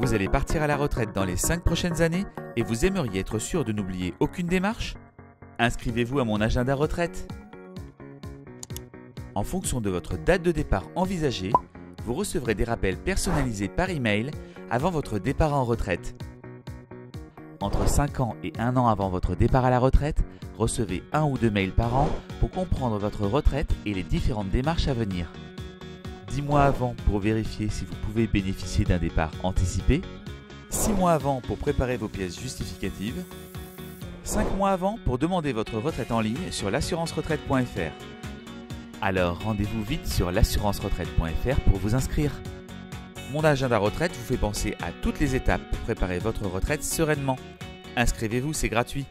Vous allez partir à la retraite dans les 5 prochaines années et vous aimeriez être sûr de n'oublier aucune démarche? Inscrivez-vous à mon agenda retraite. En fonction de votre date de départ envisagée, vous recevrez des rappels personnalisés par email avant votre départ en retraite. Entre 5 ans et 1 an avant votre départ à la retraite, recevez un ou deux mails par an pour comprendre votre retraite et les différentes démarches à venir. 10 mois avant pour vérifier si vous pouvez bénéficier d'un départ anticipé, 6 mois avant pour préparer vos pièces justificatives, 5 mois avant pour demander votre retraite en ligne sur l'assurance-retraite.fr. Alors rendez-vous vite sur l'assurance-retraite.fr pour vous inscrire. Mon agenda retraite vous fait penser à toutes les étapes pour préparer votre retraite sereinement. Inscrivez-vous, c'est gratuit.